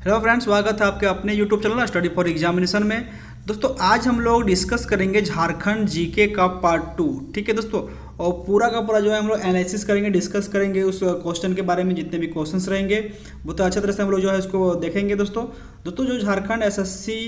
Hello friends, स्वागत है आपके अपने YouTube channel study for examination में। दोस्तों, आज हम लोग डिस्कस करेंगे झारखंड जीके का पार्ट टू ठीक है दोस्तों? और पूरा का पूरा जो है हम लोग एनालिसिस करेंगे डिस्कस करेंगे, उस क्वेश्चन के बारे में जितने भी क्वेश्चंस रहेंगे, वो तो अच्छे तरह से हम लोग जो है इसको देखेंगे दोस्तों। दोस्तों, जो झारखंड एसएससी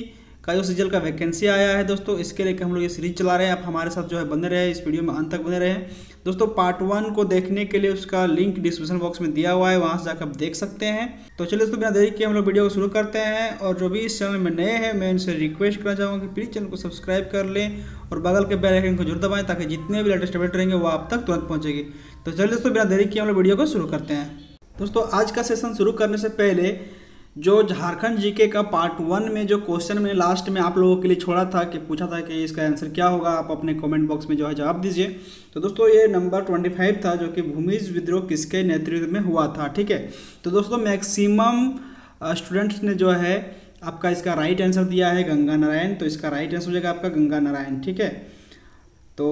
का जो सीजल का वैकेंसी आया है दोस्तों, इसके लिए हम लोग ये सीरीज़ चला रहे हैं। आप हमारे साथ जो है बने रहे इस वीडियो में अंत तक बने रहे दोस्तों पार्ट वन को देखने के लिए उसका लिंक डिस्क्रिप्शन बॉक्स में दिया हुआ है, वहाँ से जाकर आप देख सकते हैं। तो चलिए दोस्तों, बिना देरी के हम लोग वीडियो को शुरू करते हैं और जो भी इस चैनल में नए हैं, मैं इनसे रिक्वेस्ट करना चाहूँगा कि प्लीज़ चैनल को सब्सक्राइब कर लें और बगल के बेल आइकन को ज़रूर दबाएँ ताकि जितने भी लेटेस्ट अपडेट रहेंगे, वो आप तक तुरंत पहुँचेगी। तो चलिए दोस्तों, बिना देरी के हम लोग वीडियो को शुरू करते हैं। दोस्तों, आज का सेशन शुरू करने से पहले जो झारखंड जीके का पार्ट वन में जो क्वेश्चन मैंने लास्ट में आप लोगों के लिए छोड़ा था कि पूछा था कि इसका आंसर क्या होगा, आप अपने कमेंट बॉक्स में जो है जवाब दीजिए। तो दोस्तों, ये नंबर ट्वेंटी फाइव था जो कि भूमिज विद्रोह किसके नेतृत्व में हुआ था, ठीक है? तो दोस्तों मैक्सिमम स्टूडेंट्स ने जो है आपका इसका राइट आंसर दिया है गंगा नारायण। तो इसका राइट आंसर हो जाएगा आपका गंगा नारायण, ठीक है? तो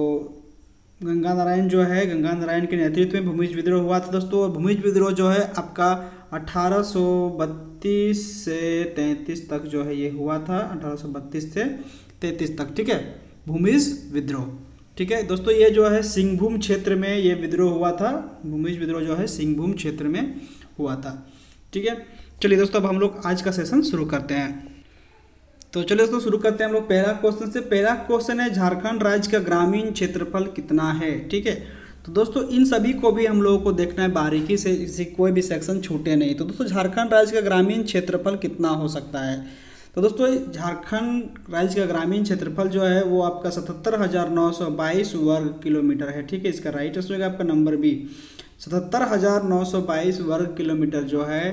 गंगा नारायण जो है, गंगा नारायण के नेतृत्व में भूमिज विद्रोह हुआ था दोस्तों। और भूमिज विद्रोह जो है आपका अठारह सौ बत्तीस से तैंतीस तक जो है ये हुआ था, अठारह सौ बत्तीस से तैंतीस तक, ठीक है? भूमिज विद्रोह, ठीक है? दोस्तों, ये जो है सिंहभूम क्षेत्र में ये विद्रोह हुआ था, भूमिज विद्रोह जो है सिंहभूम क्षेत्र में हुआ था, ठीक है? चलिए दोस्तों, अब हम लोग आज का सेशन शुरू करते हैं। तो चलिए दोस्तों, शुरू करते हैं हम लोग। पहला क्वेश्चन से, पहला क्वेश्चन है, झारखंड राज्य का ग्रामीण क्षेत्रफल कितना है, ठीक है? तो दोस्तों, इन सभी को भी हम लोगों को देखना है बारीकी से, इसी कोई भी सेक्शन छूटे नहीं। तो दोस्तों, झारखंड राज्य का ग्रामीण क्षेत्रफल कितना हो सकता है? तो दोस्तों, झारखंड राज्य का ग्रामीण क्षेत्रफल जो है, वो आपका सतहत्तर हज़ार नौ सौ बाईस वर्ग किलोमीटर है, ठीक है? इसका राइट आंसर आपका नंबर बी सतहत्तर हज़ार नौ सौ बाईस वर्ग किलोमीटर जो है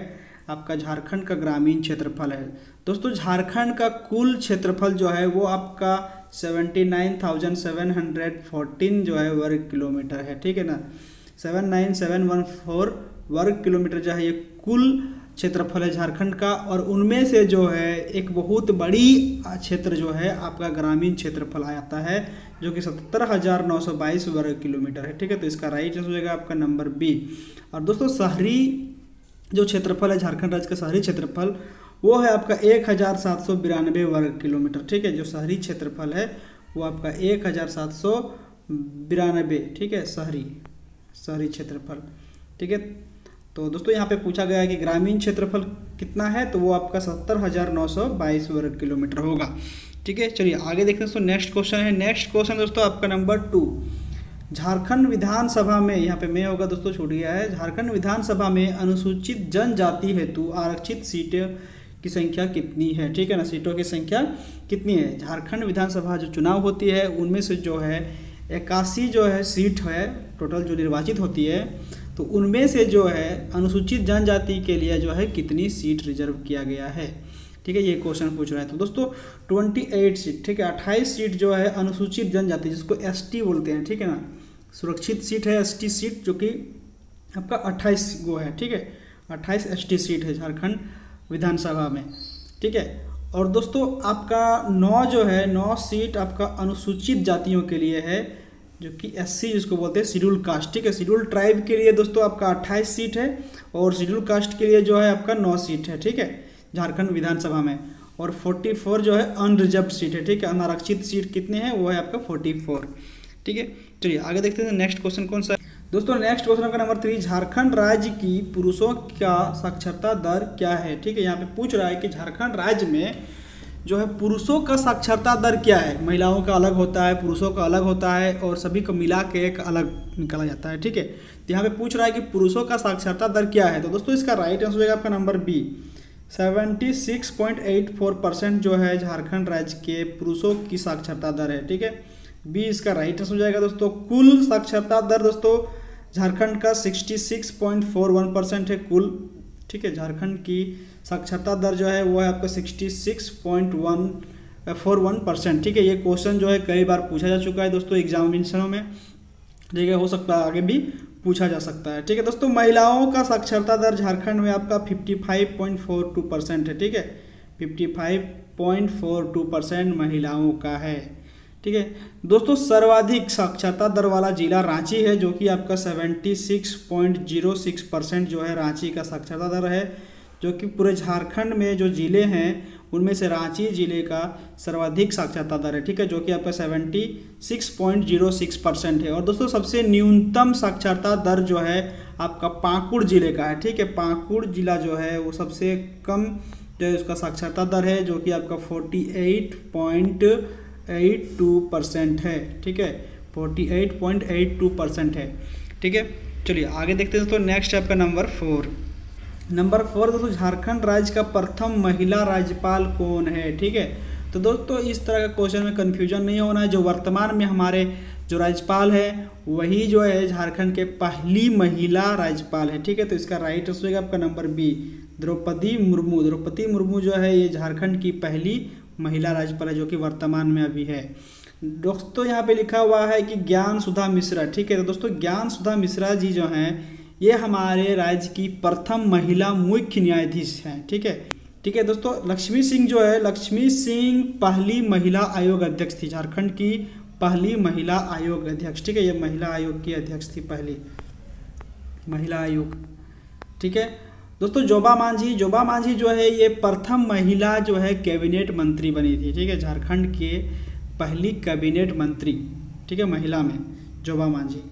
आपका झारखंड का ग्रामीण क्षेत्रफल है। दोस्तों, झारखंड का कुल क्षेत्रफल जो है, वो आपका seventy nine thousand seven hundred fourteen जो है वर्ग किलोमीटर है, ठीक है ना? Seven nine seven one four वर्ग किलोमीटर जो है, ये कुल क्षेत्रफल है झारखंड का, और उनमें से जो है, एक बहुत बड़ी क्षेत्र जो है, आपका ग्रामीण क्षेत्रफल आता है, जो कि सत्तर हज़ार नौ सौ बाईस वर्ग किलोमीटर है, ठीक है? तो इसका राइट आंसर हो जाएगा आपका नंबर बी और दोस्तों, शहरी जो क्षेत्रफल है झारखंड राज्य का शहरी क्षेत्रफल, वो है आपका एक हज़ार सात सौ बिरानवे वर्ग किलोमीटर, ठीक है? जो शहरी क्षेत्रफल है, वो आपका एक हज़ार सात सौ बिरानबे ठीक है? शहरी शहरी क्षेत्रफल, ठीक है? तो दोस्तों, यहाँ पे पूछा गया है कि ग्रामीण क्षेत्रफल कितना है तो वो आपका सत्तर हज़ार नौ सौ बाईस वर्ग किलोमीटर होगा, ठीक है? चलिए आगे देखते हैं, दोस्तों, नेक्स्ट क्वेश्चन है। नेक्स्ट क्वेश्चन, दोस्तों, आपका नंबर टू। झारखंड विधानसभा में, यहाँ पे मैं होगा दोस्तों, छूट गया है। झारखंड विधानसभा में अनुसूचित जनजाति हेतु आरक्षित सीटें की संख्या कितनी है? ठीक है ना? सीटों की संख्या कितनी है? झारखंड विधानसभा जो चुनाव होती है, उनमें से जो है इक्यासी जो है सीट है, टोटल जो निर्वाचित होती है तो उनमें से जो है, अनुसूचित जनजाति के लिए जो है, कितनी सीट रिज़र्व किया गया है? ठीक है, ये क्वेश्चन पूछ रहा है। तो दोस्तों, ट्वेंटी एट सीट, ठीक है? अट्ठाईस सीट जो है, अनुसूचित जनजाति, जिसको एसटी बोलते हैं, ठीक है ना? सुरक्षित सीट है एसटी सीट, जो कि आपका अट्ठाईस गो है, ठीक है? अट्ठाईस एस सीट है झारखंड विधानसभा में, ठीक है? और दोस्तों, आपका नौ जो है, नौ सीट आपका अनुसूचित जातियों के लिए है, जो कि एससी, जिसको बोलते हैं, शेड्यूल कास्ट, ठीक है? शेड्यूल ट्राइब के लिए दोस्तों आपका अट्ठाईस सीट है, और शेड्यूल कास्ट के लिए जो है आपका नौ सीट है, ठीक है? झारखंड विधानसभा में। और 44 जो है अनरिजर्व सीट है, ठीक है? अनारक्षित सीट कितने हैं? वो है आपका 44 ठीक है? चलिए, आगे देखते हैं नेक्स्ट क्वेश्चन कौन सा दोस्तों नेक्स्ट क्वेश्चन आपका नंबर थ्री झारखंड राज्य की पुरुषों का साक्षरता दर क्या है? ठीक है, यहाँ पे पूछ रहा है कि झारखंड राज्य में जो है पुरुषों का साक्षरता दर क्या है? महिलाओं का अलग होता है, पुरुषों का अलग होता है और सभी को मिला के एक अलग निकाला जाता है, ठीक है? तो यहाँ पे पूछ रहा है कि पुरुषों का साक्षरता दर क्या है? तो दोस्तों, इसका राइट आंसर होगा आपका number B seventy six point eight four percent जो है झारखंड राज्य के पुरुषों की साक्षरता दर है, ठीक है? बी इसका राइट आंसर हो जाएगा दोस्तों। कुल साक्षरता दर दोस्तों, झारखंड का 66.41 परसेंट है कुल। ठीक है, झारखंड की साक्षरता दर जो है, वो है आपका 66.1 फोर वन परसेंट ठीक है, ये क्वेश्चन जो है कई बार पूछा जा चुका है दोस्तों एग्जामिनेशनों में। ठीक है हो सकता है आगे भी पूछा जा सकता है। ठीक है दोस्तों, महिलाओं का साक्षरता दर झारखंड में आपका 55.42 परसेंट है। ठीक है 55.42 परसेंट महिलाओं का है। ठीक है? दोस्तों, सर्वाधिक साक्षरता दर वाला जिला रांची है, जो कि आपका seventy six point zero six percent जो है रांची का साक्षरता दर है, जो कि पूरे झारखंड में जो ज़िले हैं, उनमें से रांची ज़िले का सर्वाधिक साक्षरता दर है, ठीक है? जो कि आपका seventy six point zero six percent है। और दोस्तों, सबसे न्यूनतम साक्षरता दर जो है आपका पाकुड़ ज़िले का है, ठीक है? पाकुड़ जिला जो है, वो सबसे कम जो है उसका साक्षरता दर है, जो कि आपका फोर्टी एट टू परसेंट है, ठीक है? Forty eight point eight two percent है। ठीक है? चलिए, आगे देखते हैं दोस्तों नेक्स्ट आपका नंबर फोर नंबर फोर दोस्तों, झारखंड राज्य का प्रथम महिला राज्यपाल कौन है? ठीक है? तो दोस्तों, इस तरह का क्वेश्चन में कन्फ्यूज़न नहीं होना है। जो वर्तमान में हमारे जो राज्यपाल है, वही जो है झारखंड के पहली महिला राज्यपाल है। ठीक है? तो इसका राइट आंसर होगा आपका नंबर बी द्रौपदी मुर्मू। द्रौपदी मुर्मू जो है, ये झारखंड की पहली महिला राज्यपाल है जो कि वर्तमान में अभी है। दोस्तों, यहाँ पे लिखा हुआ है कि ज्ञान सुधा मिश्रा, ठीक है? तो दोस्तों ज्ञान सुधा मिश्रा जी जो हैं, ये हमारे राज्य की प्रथम महिला मुख्य न्यायाधीश हैं, ठीक है? ठीक है, दोस्तों, लक्ष्मी सिंह जो है, लक्ष्मी सिंह पहली महिला आयोग अध्यक्ष थी, झारखंड की पहली महिला आयोग अध्यक्ष, ठीक है? ये महिला आयोग की अध्यक्ष थी पहली, महिला आयोग, ठीक है? दोस्तों, जोबा मांझी जोबा मांझी जो है, ये प्रथम महिला जो है, कैबिनेट मंत्री बनी थी, ठीक है? झारखंड के पहली कैबिनेट मंत्री, ठीक है, महिला में, जोबा मांझी।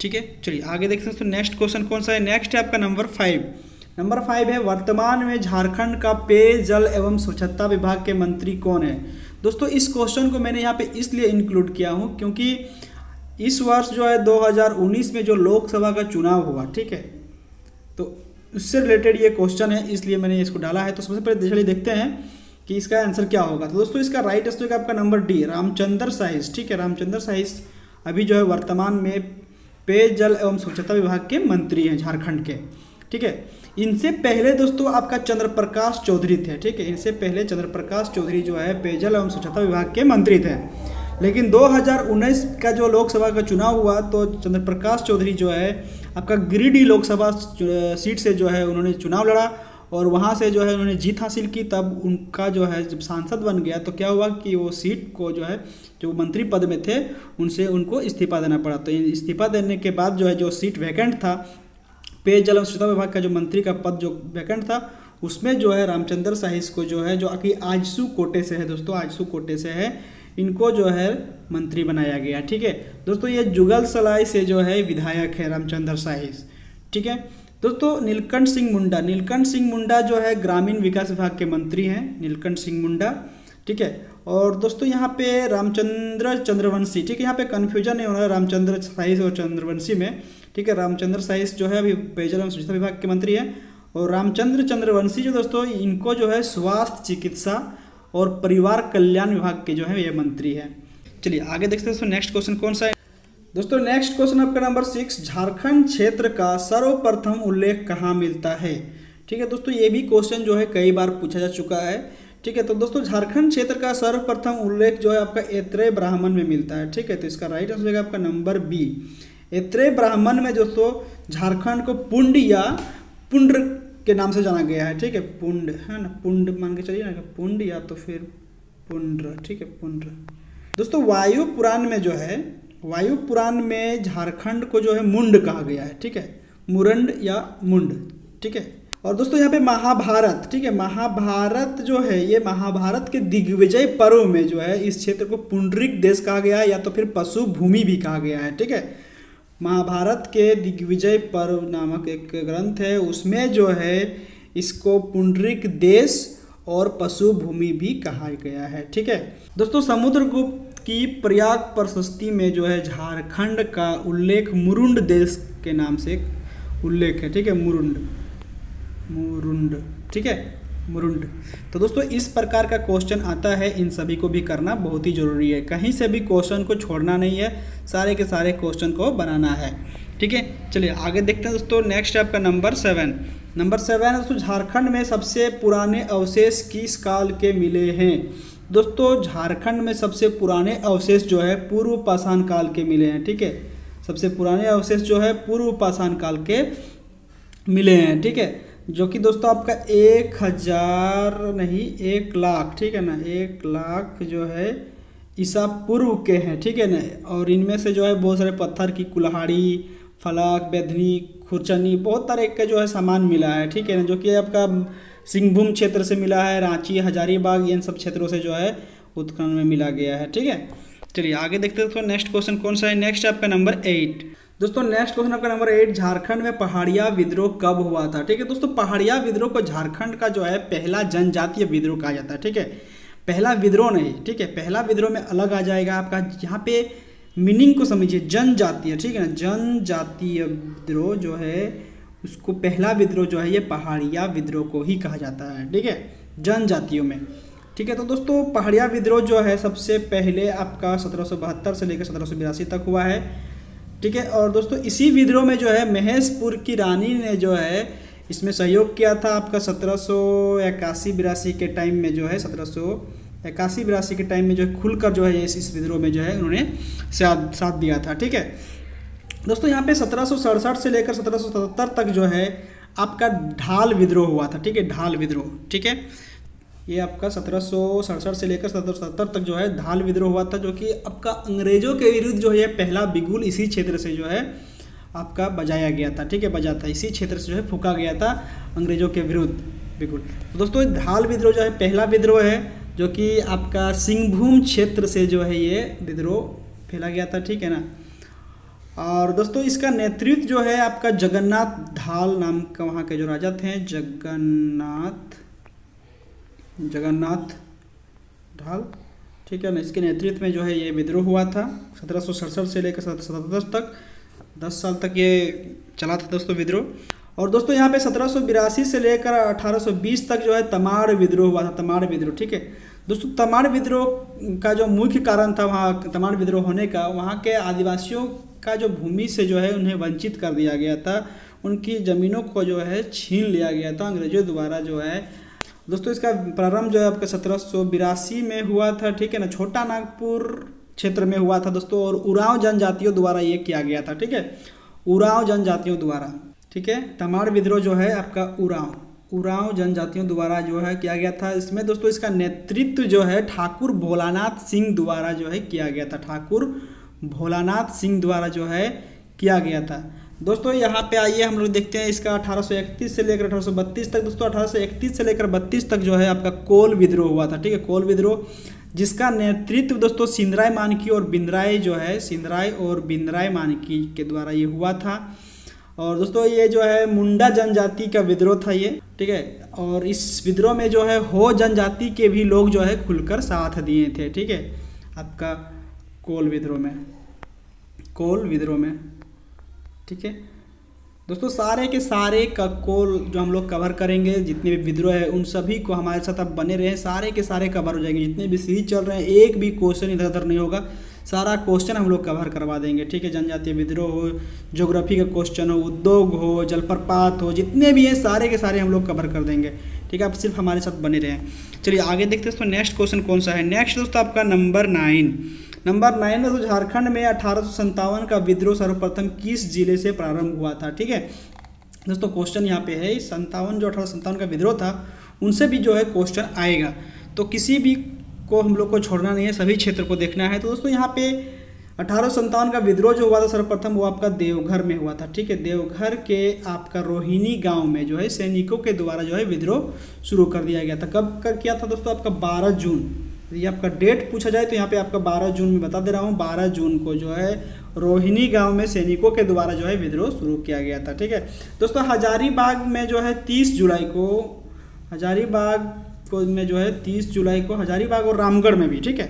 ठीक है? चलिए, आगे देखते हैं, दोस्तों नेक्स्ट क्वेश्चन कौन सा है? नेक्स्ट है आपका नंबर फाइव नंबर फाइव है, वर्तमान में झारखंड का पेय जल एवं स्वच्छता विभाग के मंत्री कौन है? दोस्तों, इस क्वेश्चन को मैंने यहाँ पे इसलिए इंक्लूड किया हूँ, क्योंकि इस वर्ष जो है 2019 में जो लोकसभा का चुनाव हुआ, ठीक है? तो उससे रिलेटेड ये क्वेश्चन है, इसलिए मैंने इसको डाला है। तो सबसे पहले चलिए देखते हैं कि इसका आंसर क्या होगा। तो दोस्तों, इसका राइट आंसर आपका नंबर डी रामचंद्र साहिस ठीक है? रामचंद्र साहिस अभी जो है वर्तमान में पेयजल एवं स्वच्छता विभाग के मंत्री हैं झारखंड के, ठीक है? इनसे पहले दोस्तों आपका चंद्र प्रकाश चौधरी थे, ठीक है? इनसे पहले चंद्र प्रकाश चौधरी जो है पेयजल एवं स्वच्छता विभाग के मंत्री थे। लेकिन 2019 का जो लोकसभा का चुनाव हुआ तो चंद्र प्रकाश चौधरी जो है आपका गिरिडीह लोकसभा सीट से जो है उन्होंने चुनाव लड़ा और वहाँ से जो है उन्होंने जीत हासिल की। तब उनका जो है जब सांसद बन गया तो क्या हुआ कि वो सीट को जो है, जो मंत्री पद में थे, उनसे उनको इस्तीफा देना पड़ा। तो इस्तीफा देने के बाद जो है, जो सीट वैकेंट था पेयजल एवं स्वच्छता विभाग का जो मंत्री का पद जो वैकेंट था, उसमें जो है रामचंद्र साहिस को जो है, जो कि आजसू कोटे से है दोस्तों, आजसू कोटे से है इनको जो है मंत्री बनाया गया, ठीक है? दोस्तों, ये जुगल सलाई से जो है विधायक है रामचंद्र साहिस ठीक है? दोस्तों, नीलकंठ सिंह मुंडा, नीलकंठ सिंह मुंडा जो है ग्रामीण विकास विभाग के मंत्री हैं, नीलकंठ सिंह मुंडा, ठीक है? और दोस्तों, यहाँ पे रामचंद्र चंद्रवंशी, ठीक है? यहाँ पे कन्फ्यूज़न नहीं हो रहा है रामचंद्र साहिस और चंद्रवंशी में, ठीक है? रामचंद्र साहिस जो है अभी पेयजल एवं स्वच्छता विभाग के मंत्री हैं और रामचंद्र चंद्रवंशी जो दोस्तों, इनको जो है स्वास्थ्य चिकित्सा और परिवार कल्याण विभाग के जो है ये मंत्री है। चलिए, आगे देखते हैं दोस्तों नेक्स्ट क्वेश्चन कौन सा है? दोस्तों नेक्स्ट क्वेश्चन आपका नंबर सिक्स झारखंड क्षेत्र का सर्वप्रथम उल्लेख कहाँ मिलता है? ठीक है, दोस्तों, ये भी क्वेश्चन जो है कई बार पूछा जा चुका है। ठीक है तो दोस्तों, झारखंड क्षेत्र का सर्वप्रथम उल्लेख जो है आपका एत्रे ब्राह्मण में मिलता है। ठीक है तो इसका राइट आंसर होगा आपका नंबर बी एत्रे ब्राह्मण में, दोस्तों, झारखंड को पुंड या पुंड्र के नाम से जाना गया है, ठीक है? पुंड, है ना? पुंड मान के चलिए ना पुंड या तो फिर पुंड्र ठीक है? पुंड्र दोस्तों, वायु पुराण में जो है, वायु पुराण में झारखंड को जो है मुंड कहा गया है, ठीक है? मुरंड या मुंड, ठीक है? और दोस्तों, यहाँ पे महाभारत, ठीक है? महाभारत जो है, ये महाभारत के दिग्विजय पर्व में जो है, इस क्षेत्र को पुंडरिक देश कहा गया है या तो फिर पशु भूमि भी कहा गया है, ठीक है? महाभारत के दिग्विजय पर्व नामक एक ग्रंथ है। उसमें जो है, इसको पुंडरिक देश और पशु भूमि भी कहा गया है। ठीक है? दोस्तों, समुद्रगुप्त की प्रयाग प्रशस्ति में जो है, झारखंड का उल्लेख मुरुंड देश के नाम से उल्लेख है। ठीक है? मुरुंड। मुरुंड। ठीक है? मुरुंड। तो दोस्तों, इस प्रकार का क्वेश्चन आता है। इन सभी को भी करना बहुत ही ज़रूरी है। कहीं से भी क्वेश्चन को छोड़ना नहीं है। सारे के सारे क्वेश्चन को बनाना है। ठीक है? चलिए, आगे देखते हैं दोस्तों नेक्स्ट आपका नंबर सेवन नंबर सेवन दोस्तों, झारखंड में सबसे पुराने अवशेष किस काल के मिले हैं? दोस्तों, झारखंड में सबसे पुराने अवशेष जो है, पूर्व पाषाण काल के मिले हैं। ठीक है? सबसे पुराने अवशेष जो है, पूर्व पाषाण काल के मिले हैं। ठीक है? जो कि दोस्तों आपका एक हज़ार नहीं, एक लाख, ठीक है ना? एक लाख जो है ईसा पूर्व के हैं, ठीक है ना? और इनमें से जो है बहुत सारे पत्थर की कुल्हाड़ी, फलाक, बेधनी, खुरचनी, बहुत तरह का जो है सामान मिला है, ठीक है ना? जो कि आपका सिंहभूम क्षेत्र से मिला है, रांची, हजारीबाग, इन सब क्षेत्रों से जो है उत्खनन में मिला गया है, ठीक है? चलिए आगे देखते हैं तो नेक्स्ट क्वेश्चन कौन सा है? नेक्स्ट आपका नंबर एट। दोस्तों नेक्स्ट क्वेश्चन आपका नंबर एट झारखंड में पहाड़िया विद्रोह कब हुआ था? ठीक है, दोस्तों, पहाड़िया विद्रोह को झारखंड का जो है, पहला जनजातीय विद्रोह कहा जाता है, ठीक है? पहला विद्रोह नहीं, ठीक है, पहला विद्रोह में अलग आ जाएगा आपका, यहाँ पे मीनिंग को समझिए, जनजातीय, ठीक है ना? जनजातीय विद्रोह जो है, उसको पहला विद्रोह जो है, ये पहाड़िया विद्रोह को ही कहा जाता है, ठीक है? जनजातियों में, ठीक है? तो दोस्तों, पहाड़िया विद्रोह जो है, सबसे पहले आपका सत्रह सौ बहत्तर से लेकर सत्रह तक हुआ है। ठीक है? और दोस्तों, इसी विद्रोह में जो है, महेशपुर की रानी ने जो है, इसमें सहयोग किया था आपका सत्रह सौ इक्यासी बिरासी के टाइम में जो है, सत्रह सौ इक्यासी बिरासी के टाइम में जो है, खुलकर जो है, इस इस विद्रोह में जो है, उन्होंने साथ साथ दिया था, ठीक है? दोस्तों, यहाँ पे सत्रह सौ सड़सठ से लेकर सत्रह तक जो है, आपका ढाल विद्रोह हुआ था, ठीक है? ढाल विद्रोह, ठीक है? ये आपका सत्रह सौ सड़सठ से लेकर सत्रह सौ सत्तर तक जो है धाल विद्रोह हुआ था, जो कि आपका अंग्रेज़ों के विरुद्ध जो है पहला बिगुल इसी क्षेत्र से जो है आपका बजाया गया था। ठीक है, बजा था। इसी क्षेत्र से जो है फूका गया था अंग्रेज़ों के विरुद्ध बिल्कुल तो दोस्तों धाल विद्रोह जो है पहला विद्रोह है, जो कि आपका सिंहभूम क्षेत्र से जो है ये विद्रोह फैला गया था। ठीक है ना? और दोस्तों, इसका नेतृत्व जो है आपका जगन्नाथ ढाल नाम का वहाँ के जो राजा थे, जगन्नाथ जगन्नाथ ढाल। ठीक है ना, इसके नेतृत्व में जो है ये विद्रोह हुआ था, सत्रह सौ सड़सठ से लेकर सतहत्तर तक। दस साल तक ये चला था दोस्तों विद्रोह। और दोस्तों यहाँ पे सत्रह से लेकर 1820 तक जो है तमाड़ विद्रोह हुआ था, तमाड़ विद्रोह, ठीक है। दोस्तों तमाड़ विद्रोह का जो मुख्य कारण था वहाँ, तमाड़ विद्रोह होने का, वहाँ के आदिवासियों का जो भूमि से जो है उन्हें वंचित कर दिया गया था, उनकी ज़मीनों को जो है छीन लिया गया था, अंग्रेज़ों द्वारा जो है दोस्तों, इसका प्रारंभ जो है आपका सत्रह में हुआ था, ठीक है ना? छोटा नागपुर क्षेत्र में हुआ था दोस्तों, और उराव जनजातियों द्वारा ये किया गया था, ठीक है? उराव जनजातियों द्वारा, ठीक है? तमाड़ विद्रोह जो है आपका उराव उराव जनजातियों द्वारा जो है किया गया था। इसमें दोस्तों, इसका नेतृत्व जो है ठाकुर भोलानाथ सिंह द्वारा जो है किया गया था, ठाकुर भोलानाथ सिंह द्वारा जो है किया गया था। दोस्तों, यहाँ पे आइए, हम लोग देखते हैं इसका 1831 से लेकर 1832 तक। दोस्तों 1831 से लेकर 32 तक जो है आपका कोल विद्रोह हुआ था, ठीक है? कोल विद्रोह, जिसका नेतृत्व दोस्तों सिंदराय मानकी और बिंद्राय जो है, सिंदराय और बिंद्राय मानकी के द्वारा ये हुआ था। और दोस्तों, ये जो है मुंडा जनजाति का विद्रोह था ये, ठीक है? और इस विद्रोह में जो है हो जनजाति के भी लोग जो है खुलकर साथ दिए थे, ठीक है? आपका कोल विद्रोह में, कोल विद्रोह में। ठीक है? दोस्तों, सारे के सारे का जो हम लोग कवर करेंगे, जितने भी विद्रोह है, उन सभी को हमारे साथ आप बने रहें। सारे के सारे कवर हो जाएँगे। जितने भी सीरीज़ चल रहे हैं, एक भी क्वेश्चन इधर उधर नहीं होगा। सारा क्वेश्चन हम लोग कवर करवा देंगे, ठीक है? जनजातीय विद्रोह हो ज्योग्राफी का क्वेश्चन हो, उद्योग हो, जलप्रपात हो, जितने भी हैं, सारे के सारे हम लोग कवर कर देंगे। ठीक है? आप सिर्फ़ हमारे साथ बने रहें। चलिए, आगे देखते हैं, दोस्तों नेक्स्ट क्वेश्चन कौन सा है? नेक्स्ट दोस्तों, आपका नंबर नाइन नंबर नाइन में तो झारखंड में अठारह का विद्रोह सर्वप्रथम किस ज़िले से प्रारंभ हुआ था, ठीक है? दोस्तों क्वेश्चन यहाँ पे है संतावन जो अठारह सौ सत्तावन का विद्रोह था, उनसे भी जो है क्वेश्चन आएगा। तो किसी भी को हम लोग को छोड़ना नहीं है, सभी क्षेत्र को देखना है। तो दोस्तों, यहाँ पे अठारह का विद्रोह जो हुआ था, सर्वप्रथम वो आपका देवघर में हुआ था, ठीक है? देवघर के आपका रोहिणी गाँव में जो है, सैनिकों के द्वारा जो है विद्रोह शुरू कर दिया गया था। कब कर किया था दोस्तों आपका? 12 जून। ये आपका डेट पूछा जाए तो यहाँ पे आपका 12 जून में बता दे रहा हूँ 12 जून को जो है रोहिणी गाँव में सैनिकों के द्वारा जो है विद्रोह शुरू किया गया था, ठीक है? दोस्तों, हजारीबाग में जो है 30 जुलाई को, हजारीबाग को में जो है 30 जुलाई को, हजारीबाग और रामगढ़ में भी, ठीक है?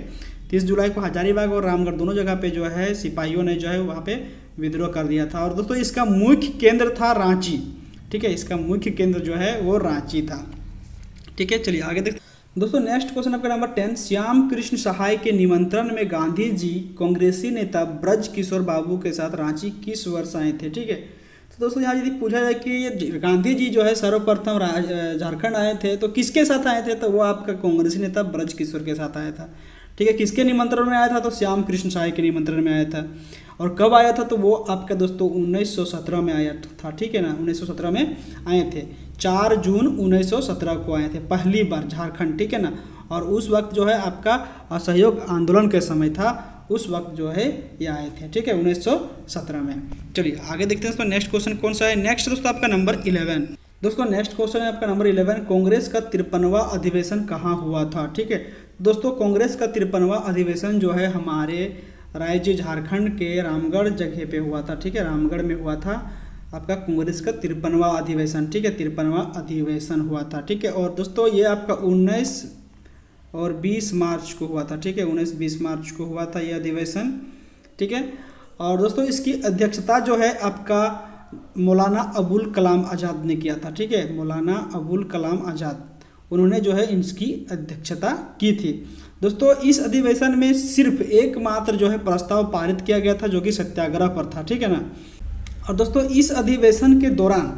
30 जुलाई को हजारीबाग और रामगढ़ दोनों जगह पे जो है सिपाहियों ने जो है वहाँ पे विद्रोह कर दिया था। और दोस्तों, इसका मुख्य केंद्र था रांची, ठीक है? इसका मुख्य केंद्र जो है वो रांची था, ठीक है? चलिए आगे देखते दोस्तों नेक्स्ट क्वेश्चन आपका नंबर टेन श्याम कृष्ण सहाय के निमंत्रण में गांधी जी कांग्रेसी नेता ब्रज किशोर बाबू के साथ रांची किस वर्ष आए थे? ठीक है? तो दोस्तों, यहाँ यदि पूछा जाए कि गांधी जी जो है सर्वप्रथम झारखंड आए थे तो किसके साथ आए थे? तो वो आपका कांग्रेसी नेता ब्रज किशोर के साथ आया था। ठीक है, किसके निमंत्रण में आया था? तो श्याम कृष्ण सहाय के निमंत्रण में आया था। और कब आया था? तो वो आपका दोस्तों 1917 में आया था, ठीक है ना? 1917 में आए थे। चार जून 1917 को आए थे, पहली बार झारखंड, ठीक है ना? और उस वक्त जो है आपका असहयोग आंदोलन के समय था, उस वक्त जो है ये आए थे, ठीक है? 1917 में। चलिए, आगे देखते हैं दोस्तों नेक्स्ट क्वेश्चन कौन सा है? नेक्स्ट दोस्तों, आपका नंबर इलेवन दोस्तों नेक्स्ट क्वेश्चन है आपका नंबर इलेवन कांग्रेस का तिरपनवा अधिवेशन कहाँ हुआ था, ठीक है? दोस्तों, कांग्रेस का तिरपनवा अधिवेशन जो है हमारे राज्य झारखंड के रामगढ़ जगह पे हुआ था, ठीक है? रामगढ़ में हुआ था। आपका कांग्रेस का तिरपनवा अधिवेशन, ठीक है, तिरपनवा अधिवेशन हुआ था, ठीक है, और दोस्तों ये आपका उन्नीस और 20 मार्च को हुआ था, ठीक है, उन्नीस बीस मार्च को हुआ था ये अधिवेशन, ठीक है, और दोस्तों इसकी अध्यक्षता जो है आपका मौलाना अबुल कलाम आज़ाद ने किया था, ठीक है, मौलाना अबुल कलाम आज़ाद, उन्होंने जो है इसकी अध्यक्षता की थी। दोस्तों इस अधिवेशन में सिर्फ़ एकमात्र जो है प्रस्ताव पारित किया गया था जो कि सत्याग्रह पर था, ठीक है ना और दोस्तों, इस अधिवेशन के दौरान,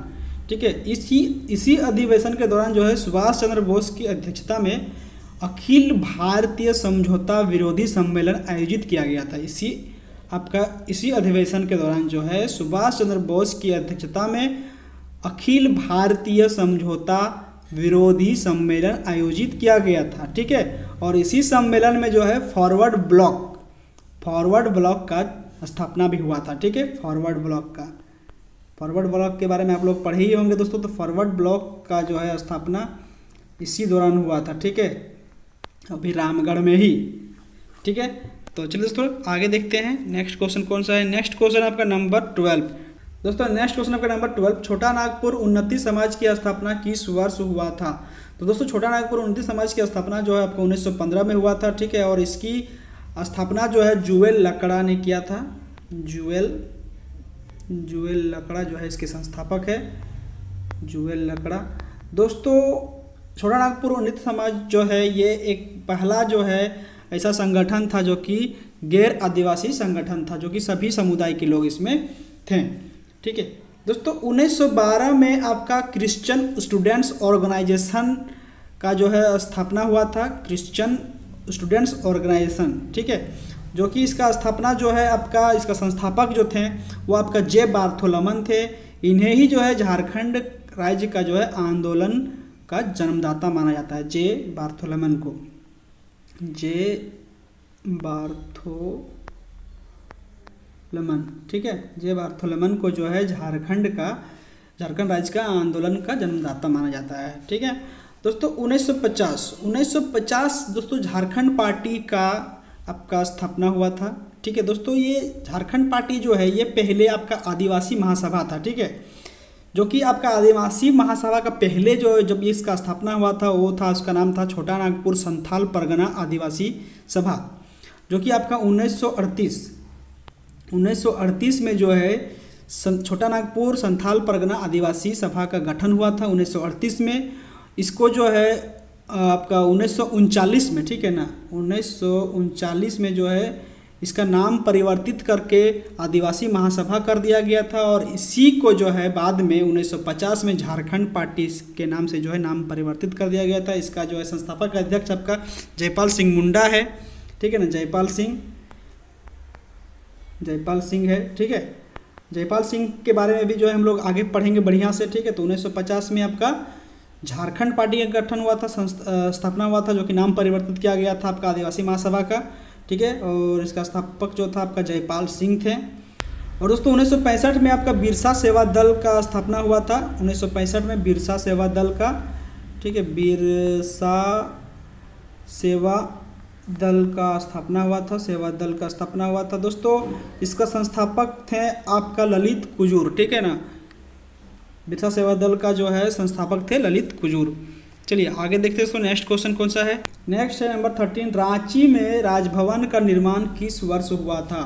ठीक है, इसी इसी अधिवेशन के दौरान जो है सुभाष चंद्र बोस की अध्यक्षता में अखिल भारतीय समझौता विरोधी सम्मेलन आयोजित किया गया था। इसी आपका, इसी अधिवेशन के दौरान जो है सुभाष चंद्र बोस की अध्यक्षता में अखिल भारतीय समझौता विरोधी सम्मेलन आयोजित किया गया था, ठीक है? और इसी सम्मेलन में जो है फॉरवर्ड ब्लॉक फॉरवर्ड ब्लॉक का स्थापना भी हुआ था, ठीक है? फॉरवर्ड ब्लॉक का। फॉरवर्ड ब्लॉक के बारे में आप लोग पढ़े ही होंगे दोस्तों तो फॉरवर्ड ब्लॉक का जो है स्थापना इसी दौरान हुआ था, ठीक है? अभी रामगढ़ में ही, ठीक है? तो चलिए दोस्तों, आगे देखते हैं। नेक्स्ट क्वेश्चन कौन सा है? नेक्स्ट क्वेश्चन आपका नंबर ट्वेल्व दोस्तों नेक्स्ट क्वेश्चन आपका नंबर ट्वेल्व छोटा नागपुर उन्नति समाज की स्थापना किस वर्ष हुआ था? तो दोस्तों, छोटा नागपुर उन्नति समाज की स्थापना जो है आपको 1915 में हुआ था, ठीक है? और इसकी स्थापना जो है जुएल लकड़ा ने किया था। जुएल जुएल लकड़ा जो है इसके संस्थापक है। जुएल लकड़ा। दोस्तों छोटा नागपुर उन्नत समाज जो है, ये एक पहला जो है ऐसा संगठन था जो कि गैर आदिवासी संगठन था, जो कि सभी समुदाय के लोग इसमें थे। ठीक है? दोस्तों 1912 में आपका क्रिश्चियन स्टूडेंट्स ऑर्गेनाइजेशन का जो है स्थापना हुआ था। क्रिश्चियन स्टूडेंट्स ऑर्गेनाइजेशन ठीक है? जो कि इसका स्थापना जो है, आपका इसका संस्थापक जो थे, वो आपका जे बार्थोलमन थे। इन्हें ही जो है झारखंड राज्य का जो है आंदोलन का जन्मदाता माना जाता है, जे बार्थोलमन को। जे बार्थोलमन, ठीक है? जे बार्थोलमन को जो है झारखंड का, झारखंड राज्य का आंदोलन का जन्मदाता माना जाता है, ठीक है? दोस्तों 1950 1950 दोस्तों, झारखंड पार्टी का आपका स्थापना हुआ था, ठीक है? दोस्तों, ये झारखंड पार्टी जो है, ये पहले आपका आदिवासी महासभा था, ठीक है? जो कि आपका आदिवासी महासभा का पहले जो, जब इसका स्थापना हुआ था, वो था, उसका नाम था छोटा नागपुर संथाल परगना आदिवासी सभा, जो कि आपका 1938 1938 में जो है छोटा नागपुर संथाल परगना आदिवासी सभा का गठन हुआ था 1938 में। इसको जो है आपका उन्नीस में, ठीक है ना? उन्नीस में जो है, इसका नाम परिवर्तित करके आदिवासी महासभा कर दिया गया था और इसी को जो है, बाद में 1950 में झारखंड पार्टी के नाम से जो है, नाम परिवर्तित कर दिया गया था। इसका जो है, संस्थापक अध्यक्ष आपका जयपाल सिंह मुंडा है, ठीक है ना? जयपाल सिंह जयपाल सिंह है, ठीक है? जयपाल सिंह के बारे में भी जो है, हम लोग आगे पढ़ेंगे बढ़िया से, ठीक है? तो 1950 में आपका झारखंड पार्टी का गठन हुआ था स्थापना हुआ था, जो कि नाम परिवर्तित किया गया था आपका आदिवासी महासभा का, ठीक है? और इसका स्थापक जो था आपका जयपाल सिंह थे। और दोस्तों, उन्नीस सौ पैंसठ में आपका बिरसा सेवा दल का स्थापना हुआ था। उन्नीस सौ पैंसठ में बिरसा सेवा दल का, ठीक है, बिरसा सेवा दल का स्थापना हुआ था, सेवा दल का स्थापना हुआ था। दोस्तों, इसका संस्थापक थे आपका ललित कुजूर, ठीक है ना? बिरसा सेवा दल का जो है संस्थापक थे ललित कुजूर। चलिए, आगे देखते हैं नेक्स्ट क्वेश्चन कौन सा है? नेक्स्ट है नंबर थर्टीन रांची में राजभवन का निर्माण किस वर्ष हुआ था?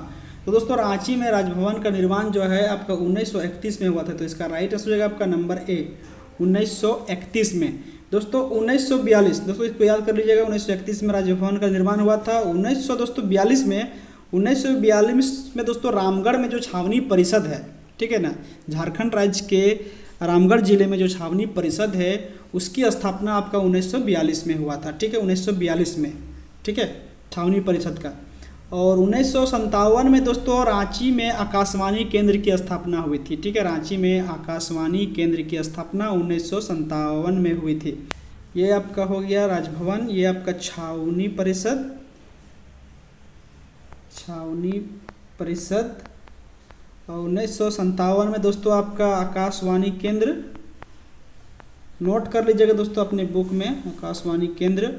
तो दोस्तों, रांची में राजभवन का निर्माण जो है आपका 1931 में हुआ था तो इसका राइट आंसर हो जाएगा आपका नंबर ए 1931 में। दोस्तों 1942 दोस्तों, इसको याद कर लीजिएगा 1931 में राजभवन का निर्माण हुआ था 1900 दोस्तों, बयालीस में 1942 में दोस्तों, रामगढ़ में जो छावनी परिषद है, ठीक है ना, झारखंड राज्य के रामगढ़ ज़िले में जो छावनी परिषद है, उसकी स्थापना आपका 1942 में हुआ था, ठीक है? 1942 में, ठीक है? छावनी परिषद का। और उन्नीस सौ सतावन में दोस्तों रांची में आकाशवाणी केंद्र की स्थापना हुई थी, ठीक है? रांची में आकाशवाणी केंद्र की स्थापना उन्नीस सौ सत्तावन में हुई थी। ये आपका हो गया राजभवन, ये आपका छावनी परिषद छावनी परिषद। उन्नीस में दोस्तों आपका आकाशवाणी केंद्र नोट कर लीजिएगा दोस्तों अपने बुक में, आकाशवाणी केंद्र।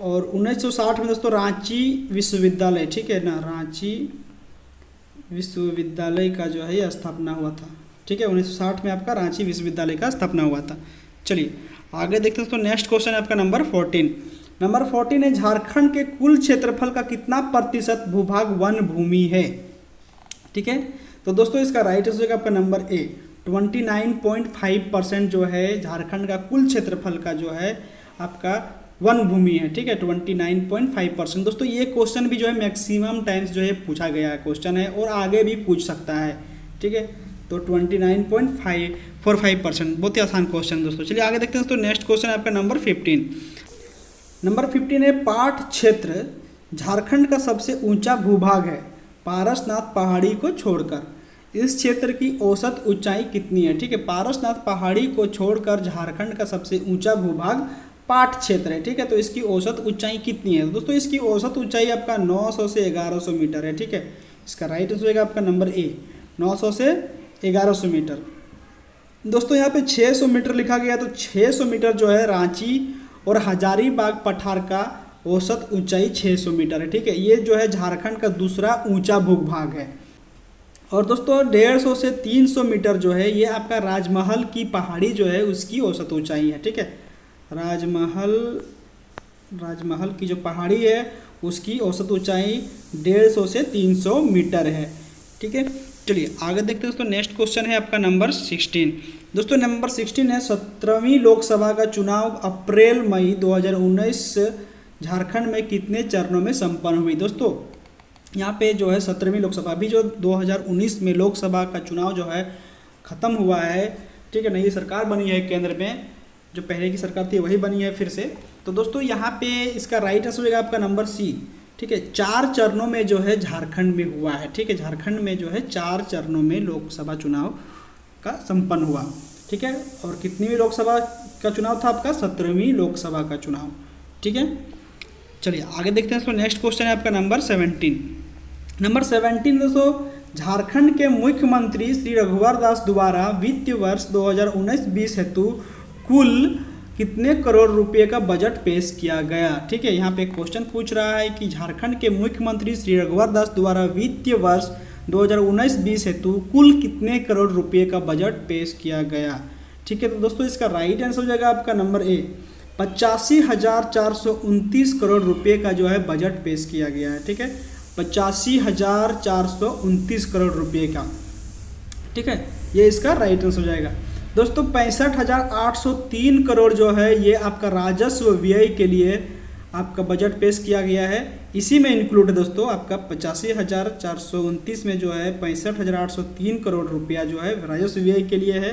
और 1960 में दोस्तों रांची विश्वविद्यालय, ठीक है ना? रांची विश्वविद्यालय का जो है स्थापना हुआ था। ठीक है 1960 में आपका रांची विश्वविद्यालय का स्थापना हुआ था। चलिए, आगे देखते हैं दोस्तों नेक्स्ट क्वेश्चन है आपका नंबर 14 नंबर 14 है, झारखंड के कुल क्षेत्रफल का कितना प्रतिशत भूभाग वन भूमि है? ठीक है तो दोस्तों, इसका राइट आंसर आपका नंबर ए 29.5 परसेंट जो है झारखंड का कुल क्षेत्रफल का जो है आपका वन भूमि है, ठीक है? Twenty nine point five percent दोस्तों, ये क्वेश्चन भी जो है मैक्सिमम टाइम्स जो है पूछा गया है क्वेश्चन है और आगे भी पूछ सकता है, ठीक है? तो twenty nine point five four five percent बहुत ही आसान क्वेश्चन दोस्तों। चलिए आगे देखते हैं दोस्तों नेक्स्ट क्वेश्चन है आपका नंबर फिफ्टीन नंबर फिफ्टीन है पाठ क्षेत्र झारखंड का सबसे ऊँचा भूभाग है। पारसनाथ पहाड़ी को छोड़कर। इस क्षेत्र की औसत ऊंचाई कितनी है? ठीक है, पारसनाथ पहाड़ी को छोड़कर झारखंड का सबसे ऊँचा भूभाग पाठ क्षेत्र है। ठीक है तो इसकी औसत ऊंचाई कितनी है? दोस्तों, इसकी औसत ऊंचाई आपका 900 से 1100 मीटर है। ठीक है, इसका राइट आंसर होगा आपका नंबर ए 900 से 1100 मीटर। दोस्तों, यहाँ पे 600 मीटर लिखा गया तो 600 मीटर जो है रांची और हजारीबाग पठार का औसत ऊंचाई 600 मीटर है, ठीक है? ये जो है झारखंड का दूसरा ऊँचा भूभाग है। और दोस्तों, डेढ़ सौ से तीन सौ मीटर जो है, ये आपका राजमहल की पहाड़ी जो है, उसकी औसत ऊंचाई है, ठीक है? राजमहल राजमहल की जो पहाड़ी है, उसकी औसत ऊंचाई डेढ़ सौ से तीन सौ मीटर है, ठीक है? चलिए, आगे देखते हैं दोस्तों, नेक्स्ट क्वेश्चन है आपका नंबर सिक्सटीन। दोस्तों, नंबर सिक्सटीन है, सत्रहवीं लोकसभा का चुनाव अप्रैल मई 2019 झारखंड में कितने चरणों में संपन्न हुई? दोस्तों, यहाँ पे जो है सत्रहवीं लोकसभा, अभी जो 2019 में लोकसभा का चुनाव जो है ख़त्म हुआ है, ठीक है नई सरकार बनी है केंद्र में, जो पहले की सरकार थी वही बनी है फिर से। तो दोस्तों, यहाँ पे इसका राइट आंसर होगा आपका नंबर सी ठीक है? चार चरणों में जो है झारखंड में हुआ है, ठीक है? झारखंड में जो है चार चरणों में लोकसभा चुनाव का संपन्न हुआ, ठीक है? और कितनी भी लोकसभा का चुनाव था आपका? सत्रहवीं लोकसभा का चुनाव, ठीक है? चलिए, आगे देखते हैं इसमें नेक्स्ट क्वेश्चन है आपका नंबर सेवनटीन नंबर सेवनटीन दोस्तों, झारखंड के मुख्यमंत्री श्री रघुवर दास द्वारा वित्तीय वर्ष 2019-20 हेतु कुल कितने करोड़ रुपए का बजट पेश किया गया? ठीक है, यहाँ पे क्वेश्चन पूछ रहा है कि झारखंड के मुख्यमंत्री श्री रघुवर दास द्वारा वित्तीय वर्ष 2019-20 हेतु कुल कितने करोड़ रुपए का बजट पेश किया गया? ठीक है तो दोस्तों इसका राइट आंसर हो जाएगा आपका नंबर ए पचासी हज़ार चार सौ उनतीस करोड़ रुपए का जो है बजट पेश किया गया है, ठीक है? पचासी हज़ार चार सौ उनतीस करोड़ रुपए का, ठीक है? ये इसका राइट आंसर हो जाएगा। दोस्तों, पैंसठ हज़ार आठ सौ तीन करोड़ जो है, ये आपका राजस्व व्यय के लिए आपका बजट पेश किया गया है। इसी में इंक्लूड है दोस्तों आपका पचासी हज़ार चार सौ उनतीस में जो है पैंसठ हज़ार आठ सौ तीन करोड़ रुपया जो है राजस्व व्यय के लिए है।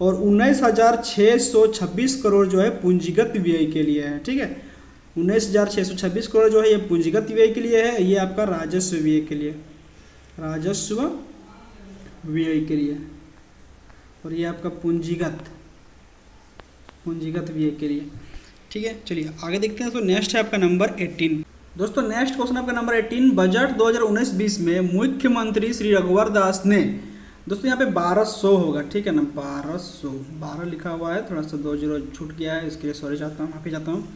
और उन्नीस हज़ार छः सौ छब्बीस करोड़ जो है पूंजीगत व्यय के लिए है, ठीक है? उन्नीस हज़ार छः सौ छब्बीस करोड़ जो है ये पूंजीगत व्यय के लिए है, ये आपका राजस्व व्यय के लिए, राजस्व व्यय के लिए, और ये आपका पूंजीगत पूंजीगत व्यय के लिए, ठीक है? चलिए, आगे देखते हैं तो नेक्स्ट है आपका नंबर 18 दोस्तों नेक्स्ट क्वेश्चन आपका नंबर 18 बजट 2019-20 में मुख्यमंत्री श्री रघुवर दास ने दोस्तों, यहाँ पे बारह सौ होगा, ठीक है ना? बारह सौ, बारह लिखा हुआ है, थोड़ा सा दो ज़ीरो छूट गया है, इसके लिए सॉरी चाहता हूँ, माफ़ी चाहता हूँ।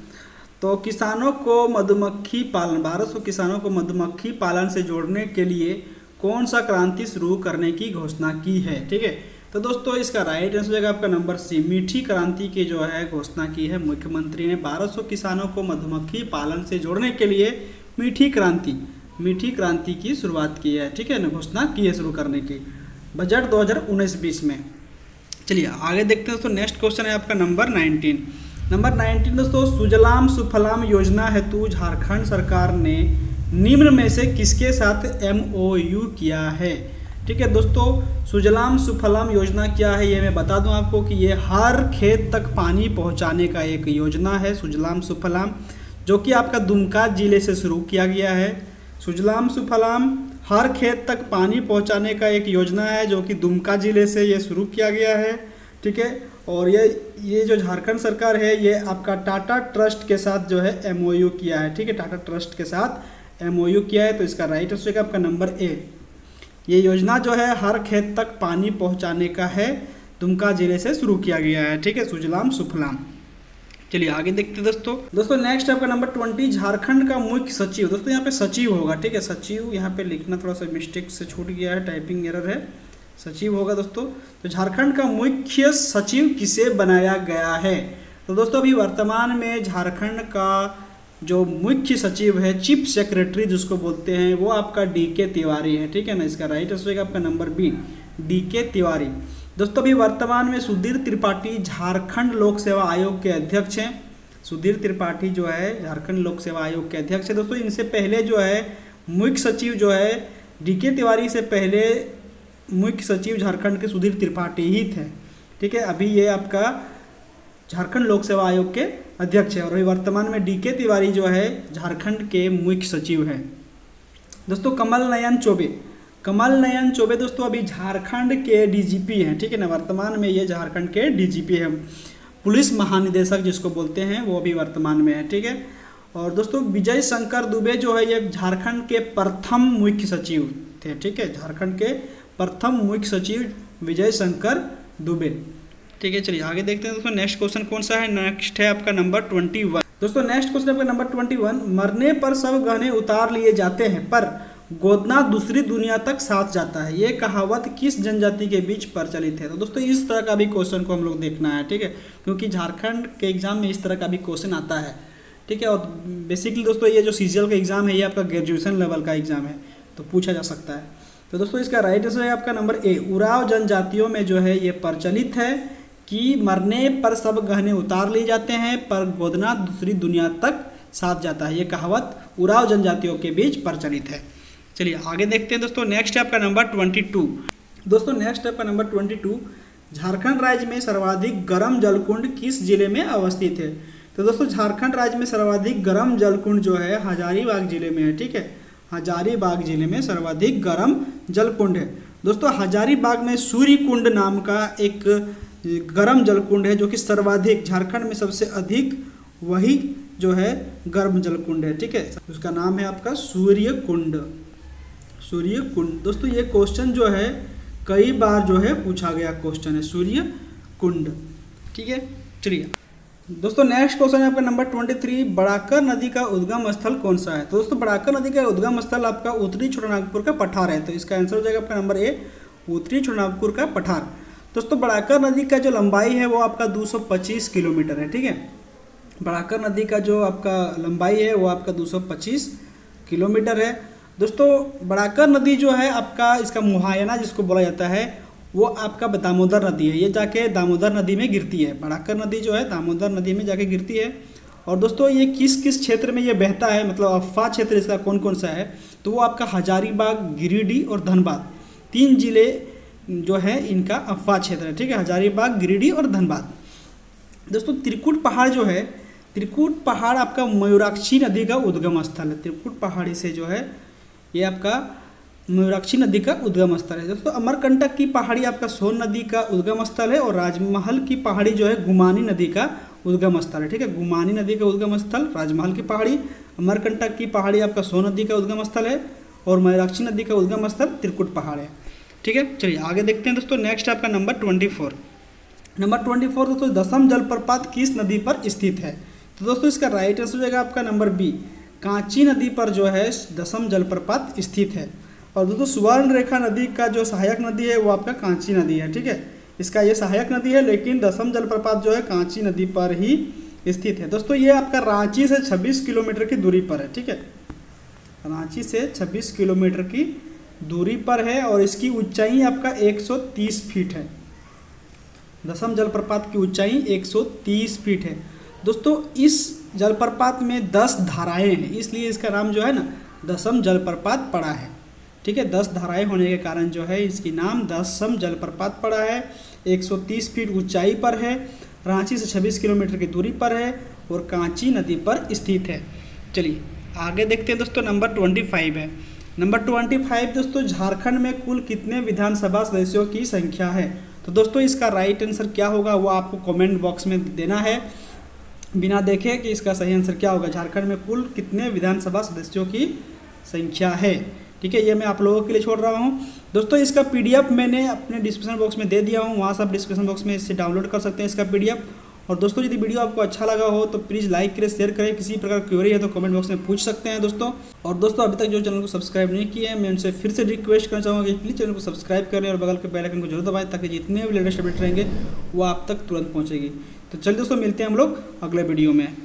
तो किसानों को मधुमक्खी पालन, बारह सौ किसानों को मधुमक्खी पालन से जोड़ने के लिए कौन सा क्रांति शुरू करने की घोषणा की है, ठीक है? तो दोस्तों, इसका राइट आंसर जाएगा आपका नंबर सी मीठी क्रांति की जो है, घोषणा की है मुख्यमंत्री ने 1200 किसानों को मधुमक्खी पालन से जोड़ने के लिए मीठी क्रांति मीठी क्रांति की शुरुआत की है, ठीक है ना? घोषणा की है शुरू करने की। बजट 2019-20 में। चलिए, आगे देखते हैं दोस्तों नेक्स्ट क्वेश्चन है आपका नंबर 19 नंबर 19 दोस्तों, सुजलाम सुफलाम योजना हेतु झारखंड सरकार ने निम्न में से किसके साथ एमओयू किया है? ठीक है दोस्तों, सुजलाम सुफलाम योजना क्या है, ये मैं बता दूँ आपको कि ये हर खेत तक पानी पहुँचाने का एक योजना है, सुजलाम सुफलाम, जो कि आपका दुमका ज़िले से शुरू किया गया है। सुजलाम सुफलाम हर खेत तक पानी पहुँचाने का एक योजना है जो कि दुमका ज़िले से ये शुरू किया गया है, ठीक है? और ये ये जो झारखंड सरकार है, ये आपका टाटा ट्रस्ट के साथ जो है एमओयू किया है, ठीक है? टाटा ट्रस्ट के साथ एमओयू किया है तो इसका राइट आंसर होगा आपका नंबर ए ये योजना जो है हर खेत तक पानी पहुँचाने का है, दुमका ज़िले से शुरू किया गया है, ठीक है? सुजलाम सुफलाम। चलिए आगे देखते दोस्तों। दोस्तों नेक्स्ट आपका नंबर ट्वेंटी झारखंड का मुख्य सचिव। दोस्तों, यहाँ पे सचिव होगा, ठीक है? सचिव, यहाँ पे लिखना थोड़ा सा मिस्टेक से छूट गया है टाइपिंग एरर है। सचिव होगा दोस्तों। तो झारखंड का मुख्य सचिव किसे बनाया गया है? तो दोस्तों, अभी वर्तमान में झारखंड का जो मुख्य सचिव है चीफ सेक्रेटरी जिसको बोलते हैं, वो आपका डी तिवारी है, ठीक है ना? इसका राइट आंसर आपका नंबर बी डी तिवारी। दोस्तों, अभी वर्तमान में सुधीर त्रिपाठी झारखंड लोक सेवा आयोग के अध्यक्ष हैं। सुधीर त्रिपाठी जो है, झारखंड लोक सेवा आयोग के अध्यक्ष है। दोस्तों, इनसे पहले जो है, मुख्य सचिव जो है डी के तिवारी से पहले मुख्य सचिव झारखंड के सुधीर त्रिपाठी ही थे। ठीक है, अभी ये आपका झारखंड लोक सेवा आयोग के अध्यक्ष है और अभी वर्तमान में डी के तिवारी जो है, झारखंड के मुख्य सचिव हैं। दोस्तों, कमल नयन चौबे कमल नयन चौबे दोस्तों, अभी झारखंड के डीजीपी हैं, ठीक है ना? वर्तमान में ये झारखंड के डीजीपी हैं। पुलिस महानिदेशक जिसको बोलते हैं, वो अभी वर्तमान में है, ठीक है? और दोस्तों, विजय शंकर दुबे जो है, ये झारखंड के प्रथम मुख्य सचिव थे, ठीक है? झारखंड के प्रथम मुख्य सचिव विजय शंकर दुबे, ठीक है? चलिए, आगे देखते हैं दोस्तों नेक्स्ट क्वेश्चन कौन सा है? नेक्स्ट है आपका नंबर ट्वेंटी वन दोस्तों नेक्स्ट क्वेश्चन आपका नंबर ट्वेंटी वन मरने पर सब गहने उतार लिए जाते हैं, पर गोदना दूसरी दुनिया तक साथ जाता है। ये कहावत किस जनजाति के बीच प्रचलित है तो दोस्तों, इस तरह का भी क्वेश्चन को हम लोग देखना है, ठीक है? क्योंकि झारखंड के एग्ज़ाम में इस तरह का भी क्वेश्चन आता है, ठीक है? और बेसिकली दोस्तों, ये जो सी का एग्ज़ाम है, ये आपका ग्रेजुएशन लेवल का एग्ज़ाम है तो पूछा जा सकता है। तो दोस्तों, इसका राइट आंसर है आपका नंबर ए उराव जनजातियों में जो है, ये प्रचलित है कि मरने पर सब गहने उतार लिए जाते हैं, पर गोदना दूसरी दुनिया तक साथ जाता है। ये कहावत उराव जनजातियों के बीच प्रचलित है। चलिए आगे देखते हैं दोस्तों नेक्स्ट आपका नंबर ट्वेंटी टू दोस्तों नेक्स्ट आपका नंबर ट्वेंटी टू झारखंड राज्य में सर्वाधिक गर्म जलकुंड किस ज़िले में अवस्थित है? तो दोस्तों, झारखंड राज्य में सर्वाधिक गर्म जलकुंड जो है, हजारीबाग ज़िले में है, ठीक है? हजारीबाग ज़िले में सर्वाधिक गर्म जलकुंड है। दोस्तों, हजारीबाग में सूर्य कुंड नाम का एक गर्म जलकुंड है, जो कि सर्वाधिक, झारखंड में सबसे अधिक वही जो है गर्म जलकुंड है, ठीक है? उसका नाम है आपका सूर्य कुंड सूर्य कुंड, दोस्तों ये क्वेश्चन जो है, कई बार जो है पूछा गया क्वेश्चन है, सूर्य कुंड। ठीक है? चलिए। दोस्तों नेक्स्ट क्वेश्चन है आपका नंबर ट्वेंटी थ्री बड़ाकर नदी का उद्गम स्थल कौन सा है? तो दोस्तों बड़ाकर नदी का उद्गम स्थल आपका उत्तरी छोटानागपुर का पठार है तो इसका आंसर हो जाएगा आपका नंबर ए उत्तरी छोटानागपुर का पठार। दोस्तों बड़ाकर नदी का जो लंबाई है, वो आपका 225 किलोमीटर है, ठीक है? बड़ाकर नदी का जो आपका लंबाई है, वो आपका 225 किलोमीटर है। दोस्तों, बड़ाकर नदी जो है आपका, इसका मुहायना जिसको बोला जाता है, वो आपका दामोदर नदी है। ये जाके दामोदर नदी में गिरती है। बड़ाकर नदी जो है, दामोदर नदी में जाके गिरती है। और दोस्तों, ये किस किस क्षेत्र में ये बहता है मतलब अफवाह क्षेत्र इसका कौन कौन सा है तो वो आपका हजारीबाग, गिरिडीह और धनबाद। तीन ज़िले जो है, इनका अफवाह क्षेत्र है, ठीक है? हजारीबाग, गिरिडीह और धनबाद। दोस्तों, त्रिकुट पहाड़ जो है, त्रिकुट पहाड़ आपका मयूराक्षी नदी का उद्गम स्थल है। त्रिकुट पहाड़ी से जो है ये आपका मयूराक्षी नदी का उद्गम स्थल है। दोस्तों, अमरकंटक की पहाड़ी आपका सोन नदी का उद्गम स्थल है और राजमहल की पहाड़ी जो है गुमानी नदी का उद्गम स्थल है। ठीक है, गुमानी नदी का उद्गम स्थल, राजमहल की पहाड़ी, अमरकंटक की पहाड़ी आपका सोन नदी का उद्गम स्थल है और मयूराक्षी नदी का उद्गम स्थल त्रिकुट पहाड़ है। ठीक है, चलिए आगे देखते हैं दोस्तों नेक्स्ट आपका number twenty four number twenty four दोस्तों, दसम जलप्रपात किस नदी पर स्थित है? तो दोस्तों, इसका राइट आंसर हो जाएगा आपका नंबर बी कांची नदी पर जो है दसम जलप्रपात स्थित है। और दोस्तों, सुवर्ण रेखा नदी का जो सहायक नदी है, वो आपका कांची नदी है, ठीक है? इसका ये सहायक नदी है, लेकिन दसम जलप्रपात जो है कांची नदी पर ही स्थित है। दोस्तों, ये आपका रांची से 26 किलोमीटर की दूरी पर है, ठीक है? रांची से 26 किलोमीटर की दूरी पर है और इसकी ऊंचाई आपका 130 फीट है। दसम जलप्रपात की ऊंचाई 130 फीट है। दोस्तों, इस जलप्रपात में 10 धाराएँ हैं, इसलिए इसका नाम जो है ना, दसम जलप्रपात पड़ा है। ठीक है, दस धाराएँ होने के कारण जो है इसकी नाम दसम जलप्रपात पड़ा है। 130 फीट ऊंचाई पर है, रांची से 26 किलोमीटर की दूरी पर है और कांची नदी पर स्थित है। चलिए, आगे देखते हैं दोस्तों, नंबर 25 है। नंबर ट्वेंटी फाइव दोस्तों, झारखंड में कुल कितने विधानसभा सदस्यों की संख्या है? तो दोस्तों, इसका राइट आंसर क्या होगा वो आपको कमेंट बॉक्स में देना है। बिना देखे कि इसका सही आंसर क्या होगा? झारखंड में कुल कितने विधानसभा सदस्यों की संख्या है? ठीक है, ये मैं आप लोगों के लिए छोड़ रहा हूँ। दोस्तों, इसका पीडीएफ मैंने अपने डिस्क्रिप्शन बॉक्स में दे दिया हूँ। वहाँ से आप डिस्क्रिप्शन बॉक्स में इससे डाउनलोड कर सकते हैं इसका पीडीएफ। और दोस्तों, यदि वीडियो आपको अच्छा लगा हो तो प्लीज़ लाइक करें, शेयर करें। किसी प्रकार की क्वेरी है तो कमेंट बॉक्स में पूछ सकते हैं दोस्तों। और दोस्तों, अभी तक जो चैनल को सब्सक्राइब नहीं किए हैं, मैं उनसे फिर से रिक्वेस्ट करना चाहूँगा कि प्लीज़ चैनल को सब्सक्राइब करें और बगल के बेल आइकन को ज़रूर दबाएँ ताकि जितने भी लेटेस्ट अपडेट रहेंगे, वो आप तक तुरंत पहुँचेगी। तो चलिए दोस्तों मिलते हैं हम लोग अगले वीडियो में।